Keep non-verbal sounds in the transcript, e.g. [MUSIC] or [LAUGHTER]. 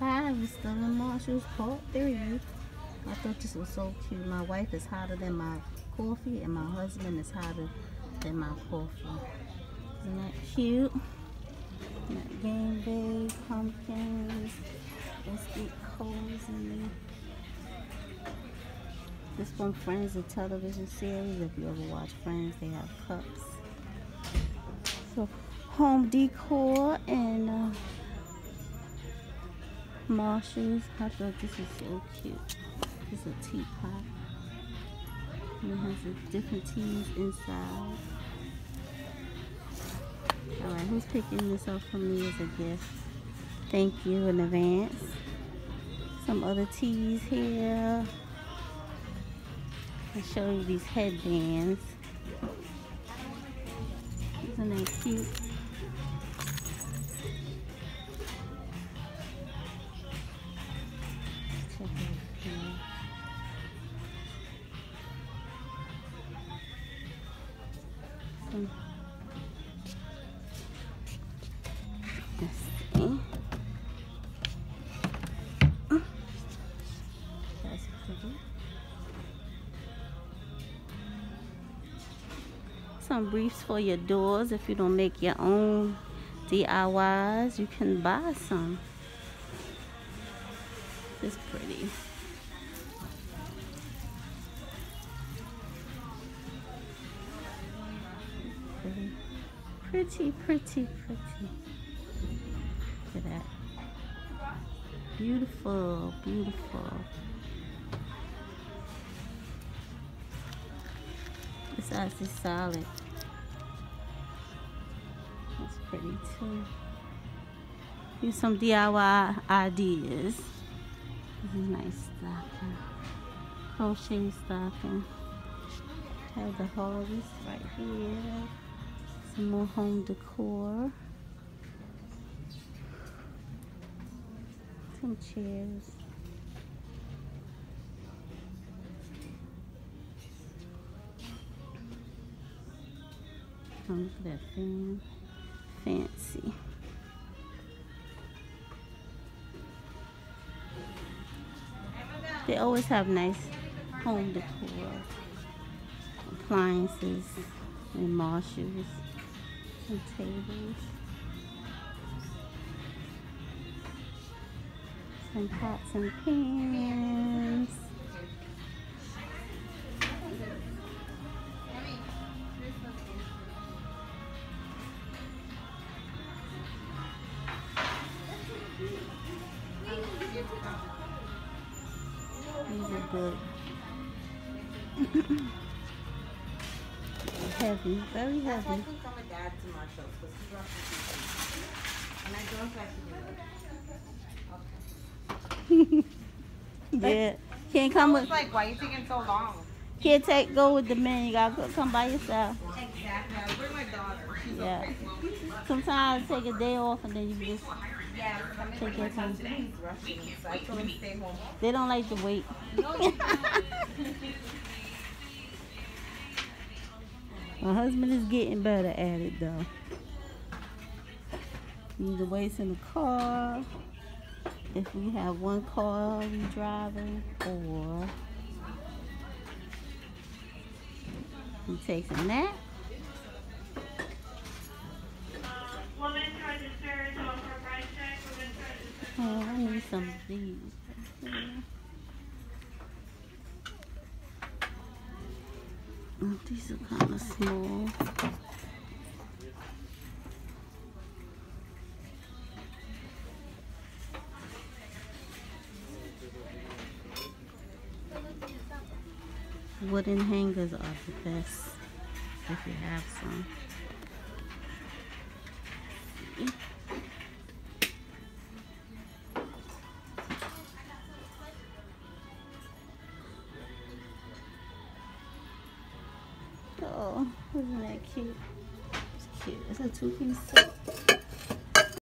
Hi, we're still in Marshalls part three. I thought this was so cute. My wife is hotter than my coffee and my husband is hotter than my coffee. Isn't that cute? Game day, pumpkins. Let's get cozy. This one, Friends, a television series. If you ever watch Friends, they have cups. So, home decor and uh, Marshalls. I thought this is so cute. It's a teapot. And it has different teas inside. Alright, who's picking this up for me as a gift? Thank you in advance. Some other teas here. I'll show you these headbands. Isn't that cute? Some briefs for your doors. If you don't make your own DIYs, you can buy some. It's pretty. Pretty, pretty, pretty, pretty. Look at that. Beautiful, beautiful. This ice is solid. That's pretty too. Here's some DIY ideas. This is nice stocking. Crochet stocking. Have the harvest right here. Some more home decor. Some chairs. Look at that fan. Fancy. They always have nice home decor. Appliances and Marshalls and tables. Some pots and pans. Good. [COUGHS] heavy, very That's why I heavy. dad to Marshalls because he brought some And I don't like do it. [LAUGHS] Yeah. Can't come with like, why are you taking so long? can't take go with the men, you gotta come by yourself. Exactly. I bring my daughter. She's Yeah. okay. Sometimes take a day off and then you just Yeah, Take your time. today. Rushing, so I told him to stay home. they don't like to wait. [LAUGHS] My husband is getting better at it though. Either waits in the car, if we have one car we driving, or he takes a nap. Oh, I need some of these. Oh, these are kind of small. Wooden hangers are the best if you have some. Oh, isn't that cute? It's cute. It's a two-piece set.